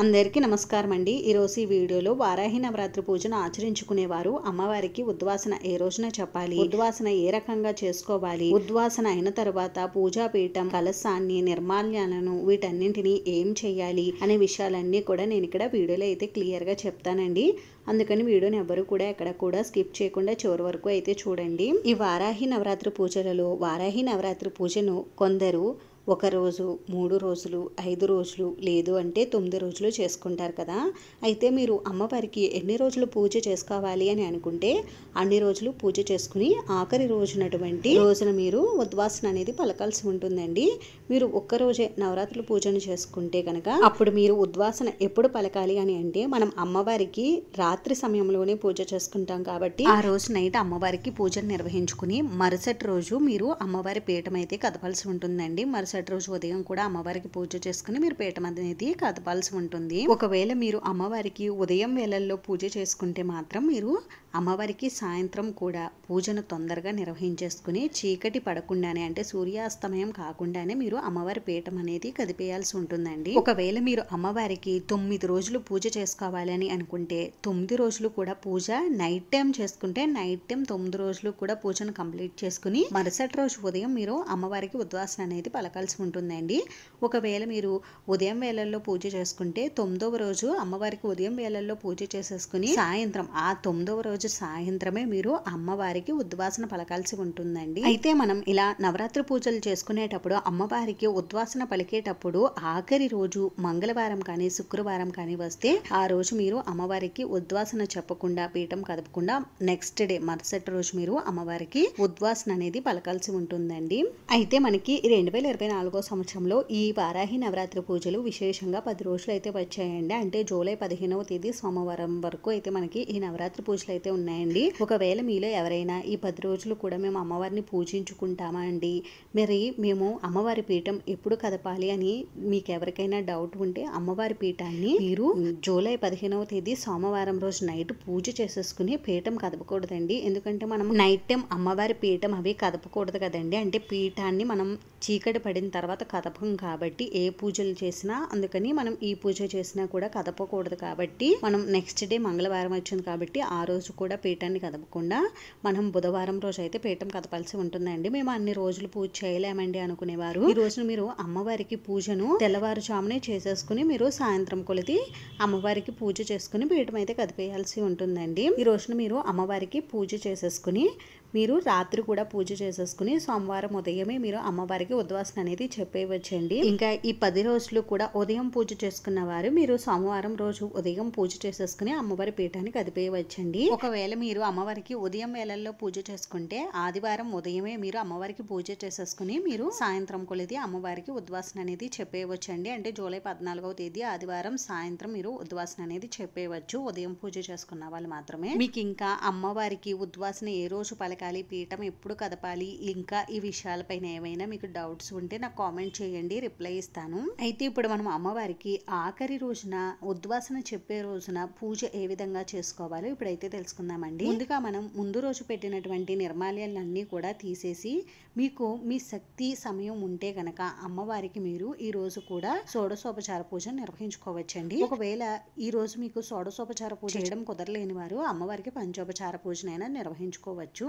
అందరికీ నమస్కారం అండి ఈరోజు ఈ వీడియోలో వారాహి నవరాత్రి పూజను ఆచరించుకునేవారు. అమ్మవారికి ఉద్వాసన ఏ రోజున చెప్పాలి? ఉద్వాసన ఏ రకంగా చేసుకోవాలి? ఉద్వాసన అయిన తర్వాత పూజాపీఠం కలసాన్ని నిర్మాల్యాలను వీటన్నింటినీ ఏం చేయాలి అనే విషయాలన్నీ కూడా నేను ఇక్కడ వీడియోలో అయితే క్లియర్గా చెప్తానండి. అందుకని వీడియోని ఎవరు కూడా ఎక్కడ కూడా స్కిప్ చేయకుండా చివరి వరకు అయితే చూడండి. ఈ వారాహి నవరాత్రి పూజలలో వారాహి నవరాత్రి పూజను కొందరు ఒక రోజు మూడు రోజులు ఐదు రోజులు లేదు అంటే తొమ్మిది రోజులు చేసుకుంటారు కదా. అయితే మీరు అమ్మవారికి ఎన్ని రోజులు పూజ చేసుకోవాలి అని అనుకుంటే అన్ని రోజులు పూజ చేసుకుని ఆఖరి రోజునటువంటి రోజున మీరు ఉద్వాసన అనేది పలకాల్సి ఉంటుందండి. మీరు ఒక్క రోజే నవరాత్రుల పూజను చేసుకుంటే కనుక అప్పుడు మీరు ఉద్వాసన ఎప్పుడు పలకాలి అని అంటే మనం అమ్మవారికి రాత్రి సమయంలోనే పూజ చేసుకుంటాం కాబట్టి ఆ రోజు నైట్ అమ్మవారికి పూజను నిర్వహించుకుని మరుసటి రోజు మీరు అమ్మవారి పీఠం అయితే కదపాల్సి ఉంటుందండి. మరుసటి రోజు ఉదయం కూడా అమ్మవారికి పూజ చేసుకుని మీరు పీఠం అనేది కదపాల్సి ఉంటుంది. ఒకవేళ మీరు అమ్మవారికి ఉదయం వేళల్లో పూజ చేసుకుంటే మాత్రం మీరు అమ్మవారికి సాయంత్రం కూడా పూజను తొందరగా నిర్వహించేసుకుని చీకటి పడకుండానే అంటే సూర్యాస్తమయం కాకుండానే మీరు అమ్మవారి పీఠం అనేది కదిపేయాల్సి ఉంటుందండి. ఒకవేళ మీరు అమ్మవారికి తొమ్మిది రోజులు పూజ చేసుకోవాలని అనుకుంటే తొమ్మిది రోజులు కూడా పూజ నైట్ టైం చేసుకుంటే నైట్ టైం తొమ్మిది రోజులు కూడా పూజను కంప్లీట్ చేసుకుని మరుసటి రోజు ఉదయం మీరు అమ్మవారికి ఉద్వాసన అనేది పలకాల్సి ఉంటుందండి. ఒకవేళ మీరు ఉదయం వేళల్లో పూజ చేసుకుంటే తొమ్మిదవ రోజు అమ్మవారికి ఉదయం వేళల్లో పూజ చేసేసుకుని సాయంత్రం ఆ తొమ్మిదవ రోజు సాయంత్రమే మీరు అమ్మవారికి ఉద్వాసన పలకాల్సి ఉంటుందండి. అయితే మనం ఇలా నవరాత్రి పూజలు చేసుకునేటప్పుడు అమ్మవారికి ఉద్వాసన పలికేటప్పుడు ఆఖరి రోజు మంగళవారం కానీ శుక్రవారం కానీ వస్తే ఆ రోజు మీరు అమ్మవారికి ఉద్వాసన చెప్పకుండా పీఠం కదపకుండా నెక్స్ట్ డే మరుసటి రోజు మీరు అమ్మవారికి ఉద్వాసన అనేది పలకాల్సి ఉంటుందండి. అయితే మనకి రెండు వేల ఇరవై నాలుగో సంవత్సరంలో ఈ వారాహి నవరాత్రి పూజలు విశేషంగా పది రోజులు అయితే వచ్చాయండి. అంటే జూలై పదిహేనవ తేదీ సోమవారం వరకు అయితే మనకి ఈ నవరాత్రి పూజలు అయితే ఉన్నాయండి. ఒకవేళ మీలో ఎవరైనా ఈ పది రోజులు కూడా మేము అమ్మవారిని పూజించుకుంటామా అండి? మరి మేము అమ్మవారి పీఠం ఎప్పుడు కదపాలి అని మీకు ఎవరికైనా డౌట్ ఉంటే అమ్మవారి పీఠాన్ని మీరు జూలై పదిహేనవ తేదీ సోమవారం రోజు నైట్ పూజ చేసేసుకుని పీఠం కదపకూడదండి. ఎందుకంటే మనం నైట్ టైం అమ్మవారి పీఠం అవి కదపకూడదు కదండి. అంటే పీఠాన్ని మనం చీకటి పడిన తర్వాత కదపం కాబట్టి ఏ పూజలు చేసినా అందుకని మనం ఈ పూజ చేసినా కూడా కదపకూడదు కాబట్టి మనం నెక్స్ట్ డే మంగళవారం వచ్చింది కాబట్టి ఆ రోజు కూడా పీఠాన్ని కదపకుండా మనం బుధవారం రోజు అయితే పీఠం కదపాల్సి ఉంటుందండి. మేము అన్ని రోజులు పూజ చేయలేమండి అనుకునేవారు. ఈ రోజున మీరు అమ్మవారికి పూజను తెల్లవారుజామునే చేసేసుకుని మీరు సాయంత్రం కొలిది అమ్మవారికి పూజ చేసుకుని పీఠం అయితే కదిపేయాల్సి ఉంటుందండి. ఈ రోజున మీరు అమ్మవారికి పూజ చేసేసుకుని మీరు రాత్రి కూడా పూజ చేసేసుకుని సోమవారం ఉదయమే మీరు అమ్మవారికి ఉద్వాసన అనేది చెప్పేయవచ్చండి. ఇంకా ఈ పది రోజులు కూడా ఉదయం పూజ చేసుకున్న వారు మీరు సోమవారం రోజు ఉదయం పూజ చేసేసుకుని అమ్మవారి పీఠానికి కదిపేయవచ్చండి. ఒకవేళ మీరు అమ్మవారికి ఉదయం వేళల్లో పూజ చేసుకుంటే ఆదివారం ఉదయమే మీరు అమ్మవారికి పూజ చేసేసుకుని మీరు సాయంత్రం కొలిది అమ్మవారికి ఉద్వాసన అనేది చెప్పేయవచ్చండి. అంటే జూలై పద్నాలుగవ తేదీ ఆదివారం సాయంత్రం మీరు ఉద్వాసన అనేది చెప్పేయవచ్చు. ఉదయం పూజ చేసుకున్న వాళ్ళు మాత్రమే. మీకు ఇంకా అమ్మవారికి ఉద్వాసన ఏ రోజు పలక పలకాలి పీఠం ఎప్పుడు కదపాలి ఇంకా ఈ విషయాలపైన ఏమైనా మీకు డౌట్స్ ఉంటే నాకు కామెంట్ చేయండి రిప్లై ఇస్తాను. అయితే ఇప్పుడు మనం అమ్మవారికి ఆఖరి రోజున ఉద్వాసన చెప్పే రోజున పూజ ఏ విధంగా చేసుకోవాలో ఇప్పుడైతే తెలుసుకుందామండి. ముందుగా మనం ముందు రోజు పెట్టినటువంటి నిర్మాల్యాలన్నీ కూడా తీసేసి మీకు మీ శక్తి సమయం ఉంటే గనక అమ్మవారికి మీరు ఈ రోజు కూడా షోడశోపచార పూజ నిర్వహించుకోవచ్చండి. ఒకవేళ ఈ రోజు మీకు షోడశోపచార పూజ చేయడం కుదరలేని వారు అమ్మవారికి పంచోపచార పూజనైనా నిర్వహించుకోవచ్చు.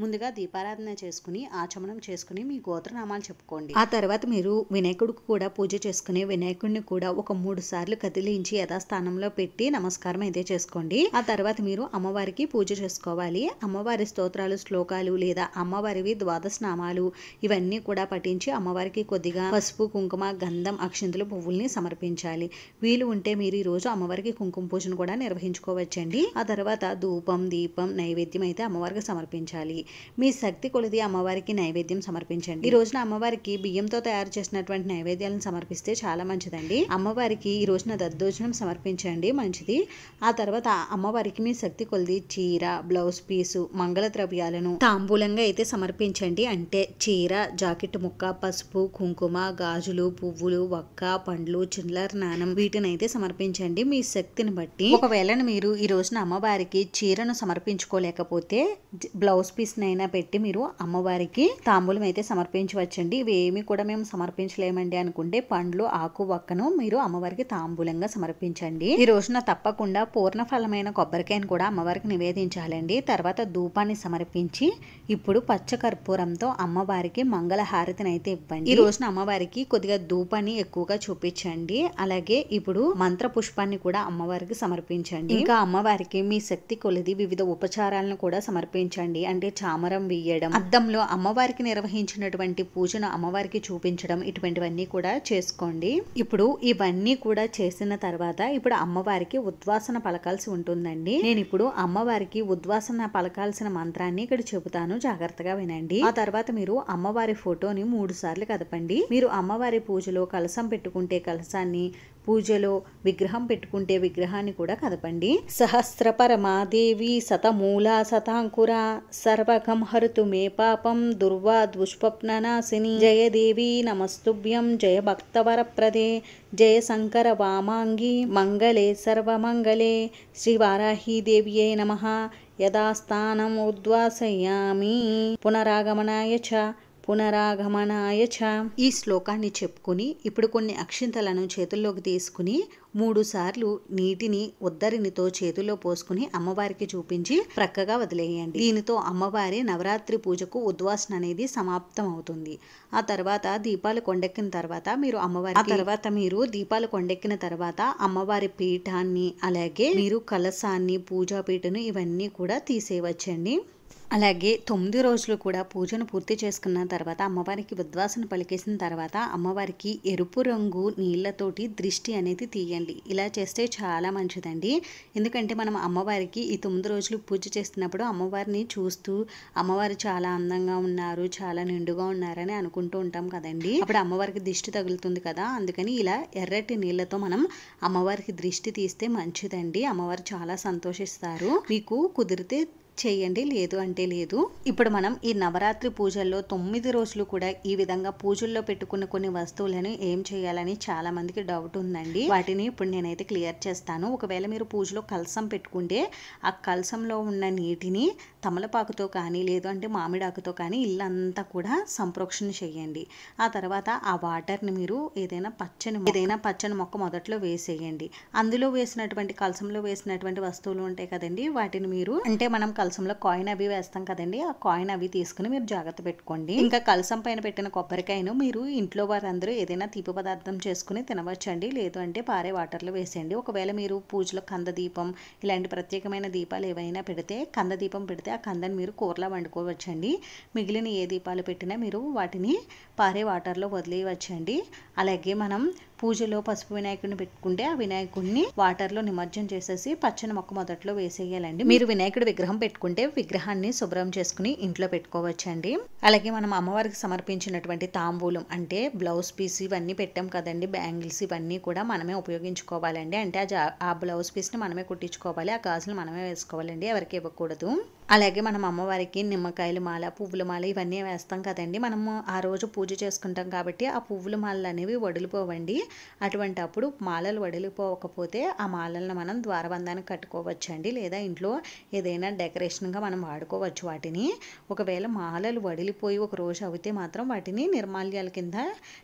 ముందుగా దీపారాధన చేసుకుని ఆచమనం చేసుకుని మీ గోత్రనామాలు చెప్పుకోండి. ఆ తర్వాత మీరు వినాయకుడికి కూడా పూజ చేసుకుని వినాయకుడిని కూడా ఒక మూడు సార్లు కదిలించి యథాస్థానంలో పెట్టి నమస్కారం అయితే చేసుకోండి. ఆ తర్వాత మీరు అమ్మవారికి పూజ చేసుకోవాలి. అమ్మవారి స్తోత్రాలు శ్లోకాలు లేదా అమ్మవారివి ద్వాదశ నామాలు ఇవన్నీ కూడా పఠించి అమ్మవారికి కొద్దిగా పసుపు కుంకుమ గంధం అక్షింతలు పువ్వుల్ని సమర్పించాలి. వీలు ఉంటే మీరు ఈ రోజు అమ్మవారికి కుంకుమ పూజను కూడా నిర్వహించుకోవచ్చండి. ఆ తర్వాత ధూపం దీపం నైవేద్యం అయితే అమ్మవారికి సమర్పించాలి. మీ శక్తి కొలిది అమ్మవారికి నైవేద్యం సమర్పించండి. ఈ రోజున అమ్మవారికి బియ్యంతో తయారు చేసినటువంటి నైవేద్యాలను సమర్పిస్తే చాలా మంచిదండి. అమ్మవారికి ఈ రోజున దద్దోజనం సమర్పించండి మంచిది. ఆ తర్వాత అమ్మవారికి మీ శక్తి కొలిది చీర బ్లౌజ్ పీసు మంగళ ద్రవ్యాలను తాంబూలంగా అయితే సమర్పించండి. అంటే చీర జాకెట్ ముక్క పసుపు కుంకుమ గాజులు పువ్వులు వక్క పండ్లు చిల్లర నాణం వీటిని అయితే సమర్పించండి. మీ శక్తిని బట్టి. ఒకవేళ మీరు ఈ రోజున అమ్మవారికి చీరను సమర్పించుకోలేకపోతే బ్లౌజ్ పీస్ పీస్నైనా పెట్టి మీరు అమ్మవారికి తాంబూలం అయితే సమర్పించవచ్చండి. ఇవి ఏమి కూడా మేము సమర్పించలేమండి అనుకుంటే పండ్లు ఆకు వక్కను మీరు అమ్మవారికి తాంబూలంగా సమర్పించండి. ఈ రోజున తప్పకుండా పూర్ణ ఫలమైన కొబ్బరికాయను కూడా అమ్మవారికి నివేదించాలండి. తర్వాత ధూపాన్ని సమర్పించి ఇప్పుడు పచ్చ కర్పూరంతో అమ్మవారికి మంగళ హారతిని అయితే ఇవ్వండి. ఈ రోజున అమ్మవారికి కొద్దిగా ధూపాన్ని ఎక్కువగా చూపించండి. అలాగే ఇప్పుడు మంత్ర పుష్పాన్ని కూడా అమ్మవారికి సమర్పించండి. ఇంకా అమ్మవారికి మీ శక్తి కొలిది వివిధ ఉపచారాలను కూడా సమర్పించండి. అంటే చామరం వేయడం అద్దంలో అమ్మవారికి నిర్వహించినటువంటి పూజను అమ్మవారికి చూపించడం ఇటువంటివన్నీ కూడా చేసుకోండి. ఇప్పుడు ఇవన్నీ కూడా చేసిన తర్వాత ఇప్పుడు అమ్మవారికి ఉద్వాసన పలకాల్సి ఉంటుందండి. నేను ఇప్పుడు అమ్మవారికి ఉద్వాసన పలకాల్సిన మంత్రాన్ని ఇక్కడ చెబుతాను. జాగ్రత్తగా వినండి. ఆ తర్వాత మీరు అమ్మవారి ఫోటోని మూడు సార్లు కదపండి. మీరు అమ్మవారి పూజలో కలసం పెట్టుకుంటే కలసాన్ని పూజలో విగ్రహం పెట్టుకుంటే విగ్రహాన్ని కూడా కదపండి. సహస్ర పరమాదేవి సతమూలా సతాంకుర సర్వకం హరుతు మే పాపం దుర్వా దుష్పప్ననాశిని జయ దేవి నమస్తుభ్యం జయ భక్తవరప్రదే జయ శంకర వామాంగి మంగళే సర్వమంగళే శ్రీ వారాహీ నమ. యదాస్థానం ఉద్వాసయామి. పునరాగమనాయ చ. పునరాగమనాయ చ. ఈ శ్లోకాన్ని చెప్పుకుని ఇప్పుడు కొన్ని అక్షింతలను చేతుల్లోకి తీసుకుని మూడు సార్లు నీటిని ఉద్దరినితో చేతుల్లో పోసుకుని అమ్మవారికి చూపించి ప్రక్కగా వదిలేయండి. దీనితో అమ్మవారి నవరాత్రి పూజకు ఉద్వాసన అనేది సమాప్తం అవుతుంది ఆ తర్వాత దీపాలు కొండెక్కిన తర్వాత మీరు అమ్మవారి ఆ తర్వాత మీరు దీపాలు కొండెక్కిన తర్వాత అమ్మవారి పీఠాన్ని అలాగే మీరు కలసాన్ని పూజా పీఠను ఇవన్నీ కూడా తీసేయవచ్చండి. అలాగే తొమ్మిది రోజులు కూడా పూజను పూర్తి చేసుకున్న తర్వాత అమ్మవారికి ఉద్వాసన పలికేసిన తర్వాత అమ్మవారికి ఎరుపు రంగు నీళ్ళతోటి దృష్టి అనేది తీయండి. ఇలా చేస్తే చాలా మంచిదండి. ఎందుకంటే మనం అమ్మవారికి ఈ తొమ్మిది రోజులు పూజ చేస్తున్నప్పుడు అమ్మవారిని చూస్తూ అమ్మవారు చాలా అందంగా ఉన్నారు చాలా నిండుగా ఉన్నారని అనుకుంటూ ఉంటాం కదండి. అప్పుడు అమ్మవారికి దృష్టి తగులుతుంది కదా అందుకని ఇలా ఎర్రటి నీళ్ళతో మనం అమ్మవారికి దృష్టి తీస్తే మంచిదండి. అమ్మవారు చాలా సంతోషిస్తారు. మీకు కుదిరితే చేయండి లేదు అంటే లేదు. ఇప్పుడు మనం ఈ నవరాత్రి పూజల్లో తొమ్మిది రోజులు కూడా ఈ విధంగా పూజల్లో పెట్టుకున్న కొన్ని వస్తువులను ఏం చేయాలని చాలా మందికి డౌట్ ఉందండి. వాటిని ఇప్పుడు నేనైతే క్లియర్ చేస్తాను. ఒకవేళ మీరు పూజలో కలసం పెట్టుకుంటే ఆ కలసంలో ఉన్న నీటిని తమలపాకుతో కానీ లేదు అంటే మామిడాకుతో కానీ ఇల్లంతా కూడా సంప్రోక్షణ చేయండి. ఆ తర్వాత ఆ వాటర్ని మీరు ఏదైనా పచ్చని ఏదైనా పచ్చని మొక్క మొదట్లో వేసేయండి. అందులో వేసినటువంటి కలసంలో వేసినటువంటి వస్తువులు ఉంటాయి కదండి వాటిని మీరు అంటే మనం కలసంలో కాయిన్ అవి వేస్తాం కదండి. ఆ కాయిన్ అవి తీసుకుని మీరు జాగ్రత్త పెట్టుకోండి. ఇంకా కలసం పైన పెట్టిన కొబ్బరికాయను మీరు ఇంట్లో వారందరూ ఏదైనా తీపి పదార్థం చేసుకుని తినవచ్చండి. లేదు అంటే పారే వాటర్లో వేసేయండి. ఒకవేళ మీరు పూజలో కంద దీపం ఇలాంటి ప్రత్యేకమైన దీపాలు ఏవైనా పెడితే కంద దీపం పెడితే ఆ కందని మీరు కూరలా వండుకోవచ్చండి. మిగిలిన ఏ దీపాలు పెట్టినా మీరు వాటిని పారే వాటర్లో వదిలేయవచ్చండి. అలాగే మనం పూజలో పసుపు వినాయకుడిని పెట్టుకుంటే ఆ వినాయకుడిని వాటర్లో నిమజ్జనం చేసేసి పచ్చని మొక్క మొదట్లో వేసేయాలండి. మీరు వినాయకుడి విగ్రహం పెట్టుకుంటే విగ్రహాన్ని శుభ్రం చేసుకుని ఇంట్లో పెట్టుకోవచ్చండి. అలాగే మనం అమ్మవారికి సమర్పించినటువంటి తాంబూలం అంటే బ్లౌజ్ పీస్ ఇవన్నీ పెట్టాం కదండి బ్యాంగిల్స్ ఇవన్నీ కూడా మనమే ఉపయోగించుకోవాలండి. అంటే ఆ బ్లౌజ్ పీస్ని మనమే కుట్టించుకోవాలి ఆ గాజులు మనమే వేసుకోవాలండి ఎవరికి ఇవ్వకూడదు. అలాగే మనం అమ్మవారికి నిమ్మకాయలు మాల పువ్వుల మాల ఇవన్నీ వేస్తాం కదండి. మనము ఆ రోజు పూజ చేసుకుంటాం కాబట్టి ఆ పువ్వుల మాలలు అనేవి వడిలిపోవండి. అటువంటి అప్పుడు మాలలు వడిలిపోకపోతే ఆ మాలలను మనం ద్వారబంధానికి కట్టుకోవచ్చండి. లేదా ఇంట్లో ఏదైనా డెకరేషన్గా మనం వాడుకోవచ్చు వాటిని. ఒకవేళ మాలలు వడిలిపోయి ఒక రోజు అవుతే మాత్రం వాటిని నిర్మాల్యాల కింద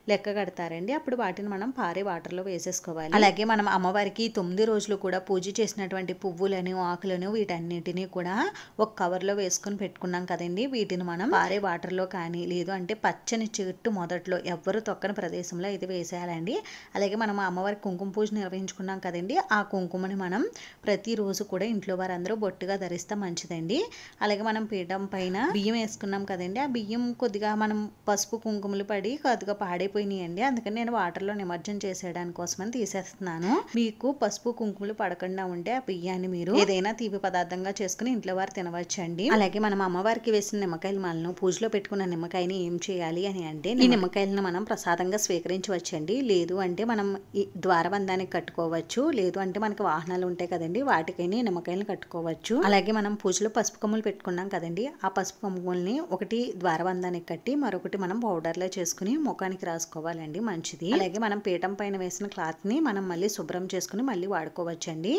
లెక్క కడతారండి. అప్పుడు వాటిని మనం పారే వాటర్లో వేసేసుకోవాలి. అలాగే మనం అమ్మవారికి తొమ్మిది రోజులు కూడా పూజ చేసినటువంటి పువ్వులను ఆకులను వీటన్నిటిని కూడా ఒక కవర్లో వేసుకొని పెట్టుకున్నాం కదండి. వీటిని మనం పారే వాటర్లో కానీ లేదు అంటే పచ్చని చెట్టు మొదట్లో ఎవ్వరు తొక్కని ప్రదేశంలో ఇది వేసేయాలండి. అలాగే మనం అమ్మవారికి కుంకుమ పూజ నిర్వహించుకున్నాం కదండి. ఆ కుంకుమని మనం ప్రతిరోజు కూడా ఇంట్లో వారందరూ బొట్టుగా ధరిస్తే మంచిదండి. అలాగే మనం పీఠం పైన బియ్యం వేసుకున్నాం కదండి. ఆ బియ్యం కొద్దిగా మనం పసుపు కుంకుమలు పడి కొద్దిగా పాడైపోయినాయండి. అందుకని నేను వాటర్లో నిమజ్జనం చేసేయడానికి కోసమని తీసేస్తున్నాను. మీకు పసుపు కుంకుమలు పడకుండా ఉంటే ఆ బియ్యాన్ని మీరు ఏదైనా తీపి పదార్థంగా చేసుకుని ఇంట్లో వారు తినవచ్చు తినవచ్చండి అలాగే మనం అమ్మవారికి వేసిన నిమ్మకాయల మాలను పూజలో పెట్టుకున్న నిమ్మకాయని ఏం చేయాలి అని అంటే ఈ నిమ్మకాయలను మనం ప్రసాదంగా స్వీకరించవచ్చండి. లేదు అంటే మనం ఈ ద్వారబంధానికి కట్టుకోవచ్చు. లేదు అంటే మనకి వాహనాలు ఉంటాయి కదండి వాటికైనా ఈ నిమ్మకాయలను కట్టుకోవచ్చు. అలాగే మనం పూజలో పసుపు కొమ్ములు పెట్టుకున్నాం కదండి ఆ పసుపు కొమ్ముల్ని ఒకటి ద్వారబంధానికి కట్టి మరొకటి మనం పౌడర్లో చేసుకుని ముఖానికి రాసుకోవాలండి మంచిది. అలాగే మనం పీఠం పైన వేసిన క్లాత్ని మనం మళ్ళీ శుభ్రం చేసుకుని మళ్ళీ వాడుకోవచ్చండి.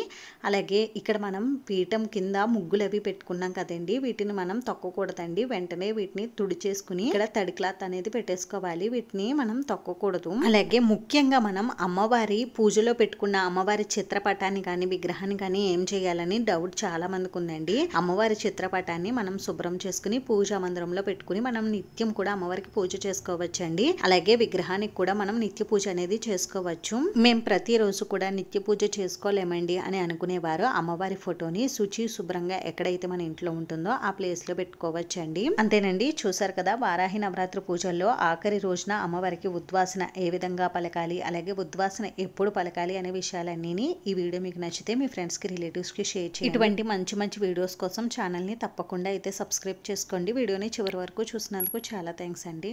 అలాగే ఇక్కడ మనం పీఠం కింద ముగ్గులు అవి పెట్టుకున్నాం కదండి వీటిని మనం తొక్కకూడదండి. వెంటనే వీటిని తుడిచేసుకుని ఇక్కడ తడి క్లాత్ అనేది పెట్టేసుకోవాలి. వీటిని మనం తొక్కకూడదు. అలాగే ముఖ్యంగా మనం అమ్మవారి పూజలో పెట్టుకున్న అమ్మవారి చిత్రపటాన్ని కానీ విగ్రహాన్ని కానీ ఏం చేయాలని డౌట్ చాలా మందికి ఉందండి. అమ్మవారి చిత్రపటాన్ని మనం శుభ్రం చేసుకుని పూజా మందిరంలో పెట్టుకుని మనం నిత్యం కూడా అమ్మవారికి పూజ చేసుకోవచ్చండి. అలాగే విగ్రహానికి కూడా మనం నిత్య పూజ అనేది చేసుకోవచ్చు. మేము ప్రతిరోజు కూడా నిత్య పూజ చేసుకోలేమండి అని అనుకునేవారు. అమ్మవారి ఫోటోని శుచి శుభ్రంగా ఎక్కడైతే మన ఇంట్లో ఉంటుందో ఆ ప్లేస్లో పెట్టుకోవచ్చండి. అంతేనండి చూసారు కదా వారాహి నవరాత్రి పూజల్లో ఆఖరి రోజున అమ్మవారికి ఉద్వాసన ఏ విధంగా పలకాలి అలాగే ఉద్వాసన ఎప్పుడు పలకాలి అనే విషయాలన్నీ ఈ వీడియో మీకు నచ్చితే మీ ఫ్రెండ్స్కి రిలేటివ్స్కి షేర్ చేయండి. ఇటువంటి మంచి మంచి వీడియోస్ కోసం ఛానల్ని తప్పకుండా అయితే సబ్స్క్రైబ్ చేసుకోండి. వీడియోని చివరి వరకు చూసినందుకు చాలా థ్యాంక్స్ అండి.